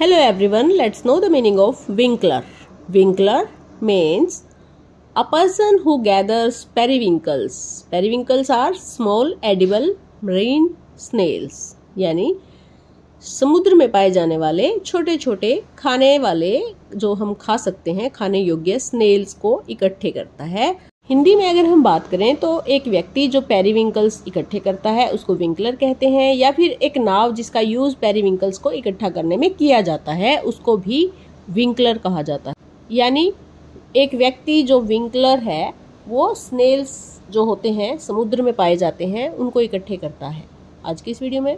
Hello everyone, let's know the meaning of winkler. Winkler means a person who gathers periwinkles. Periwinkles are small edible marine snails. यानी समुद्र में पाए जाने वाले छोटे छोटे खाने वाले जो हम खा सकते हैं खाने योग्य स्नेल्स को इकट्ठे करता है हिंदी में अगर हम बात करें तो एक व्यक्ति जो पेरीविंकल्स इकट्ठे करता है, उसको विंकलर कहते हैं, या फिर एक नाव जिसका यूज़ पेरीविंकल्स को इकट्ठा करने में किया जाता है, उसको भी विंकलर कहा जाता है। यानी एक व्यक्ति जो विंकलर है, वो स्नेल्स जो होते हैं, समुद्र में पाए जाते हैं, उनको इकट्ठे करता है। आज की इस वीडियो में